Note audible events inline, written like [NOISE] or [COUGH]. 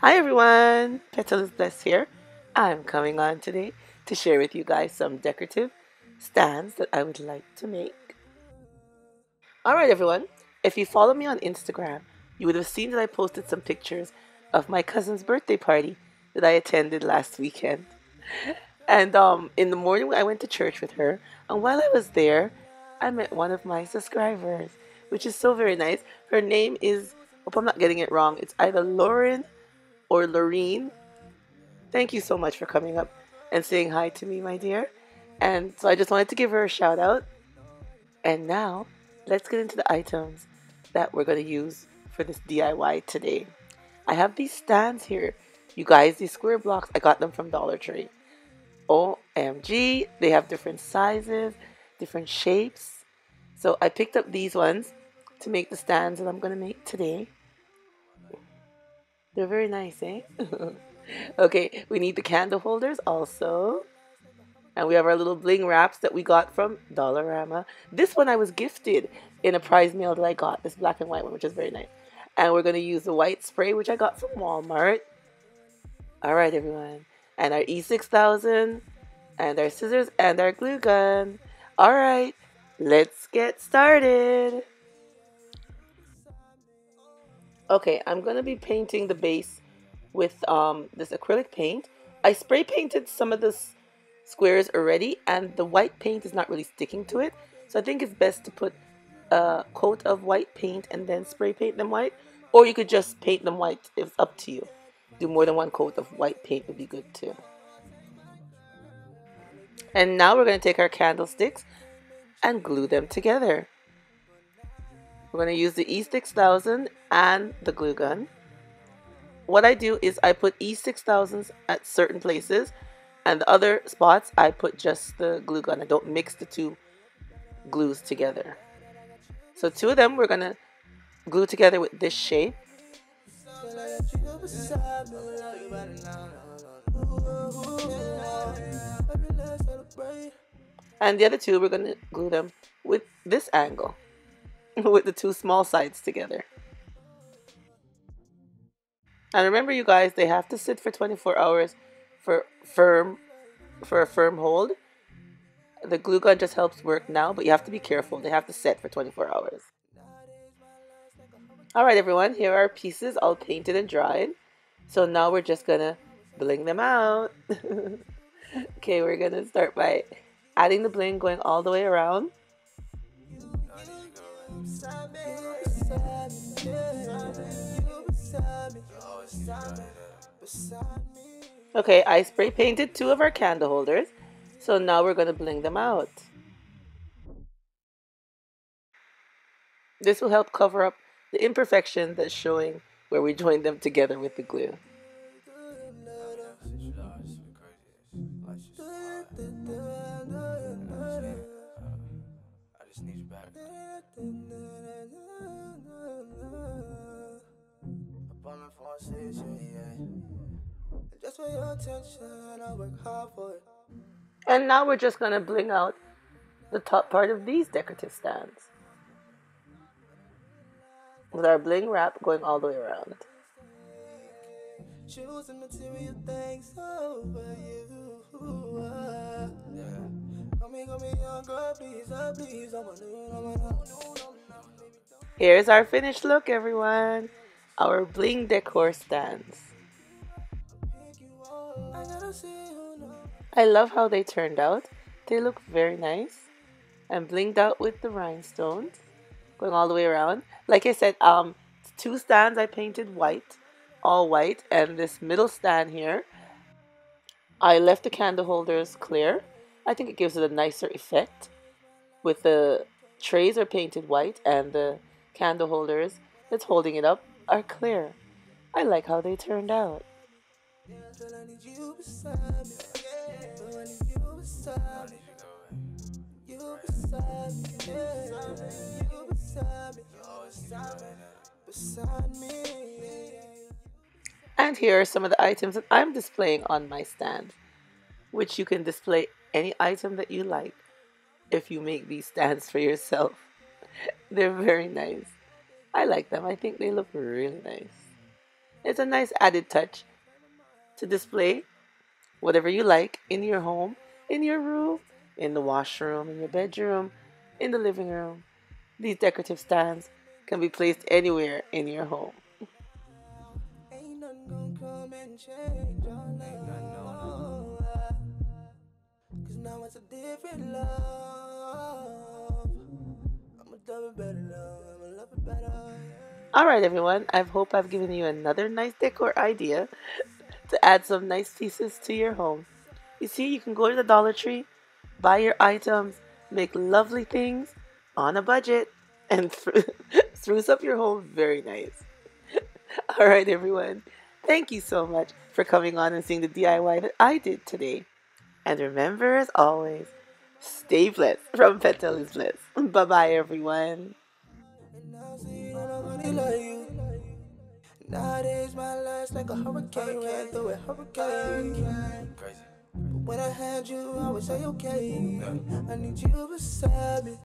Hi everyone, Petalisbless here. I'm coming on today to share with you guys some decorative stands that I would like to make. Alright everyone, if you follow me on Instagram, you would have seen that I posted some pictures of my cousin's birthday party that I attended last weekend. [LAUGHS] And um, in the morning, I went to church with her, and while I was there, I met one of my subscribers, which is so very nice. Her name is, hope I'm not getting it wrong, it's either Lauren or Lorene. Thank you so much for coming up and saying hi to me, my dear. And so I just wanted to give her a shout out. And now, let's get into the items that we're going to use for this DIY today. I have these stands here. You guys, these square blocks, I got them from Dollar Tree. OMG, they have different sizes, different shapes. So I picked up these ones to make the stands that I'm going to make today. They're very nice, eh? [LAUGHS] okay, we need the candle holders also. And we have our little bling wraps that we got from Dollarama. This one I was gifted in a prize mail that I got, this black and white one, which is very nice. And we're going to use the white spray, which I got from Walmart. All right, everyone. And our E6000, and our scissors, and our glue gun. All right, let's get started. Okay, I'm going to be painting the base with um, this acrylic paint. I spray painted some of the squares already and the white paint is not really sticking to it. So I think it's best to put a coat of white paint and then spray paint them white. Or you could just paint them white. It's up to you. Do more than one coat of white paint would be good too. And now we're going to take our candlesticks and glue them together. We're going to use the E6000 and the glue gun. What I do is I put E6000s at certain places and the other spots I put just the glue gun. I don't mix the two glues together. So two of them we're going to glue together with this shape. And the other two we're going to glue them with this angle. [LAUGHS] with the two small sides together. And remember you guys, they have to sit for 24 hours for firm for a firm hold. The glue gun just helps work now, but you have to be careful. They have to set for 24 hours. Alright everyone, here are pieces all painted and dried. So now we're just gonna bling them out. [LAUGHS] okay, we're gonna start by adding the bling going all the way around. Okay, I spray painted two of our candle holders. So now we're going to bling them out. This will help cover up the imperfection that's showing where we joined them together with the glue. And now we're just going to bling out the top part of these decorative stands. With our bling wrap going all the way around. Choosing material things over you. Here's our finished look, everyone. Our bling decor stands. I love how they turned out. They look very nice and blinged out with the rhinestones going all the way around. Like I said, um, two stands I painted white, all white, and this middle stand here, I left the candle holders clear. I think it gives it a nicer effect. With the trays are painted white and the candle holders that's holding it up are clear. I like how they turned out. And here are some of the items that I'm displaying on my stand, which you can display any item that you like if you make these stands for yourself. [LAUGHS] They're very nice. I like them. I think they look really nice. It's a nice added touch to display whatever you like in your home, in your room, in the washroom, in your bedroom, in the living room. These decorative stands can be placed anywhere in your home. now it's a different love. I'ma love it better love. I'ma love it better. All right, everyone. I hope I've given you another nice decor idea to add some nice pieces to your home. You see, you can go to the Dollar Tree, buy your items, make lovely things on a budget, and [LAUGHS] spruce up your home very nice. [LAUGHS] All right, everyone. Thank you so much for coming on and seeing the DIY that I did today. And remember, as always, stay blessed from Petalisbless. [LAUGHS] Bye bye, everyone. Nowadays my life's like a hurricane, ran through a hurricane. Crazy. But when I had you, I would say okay. I need you beside me.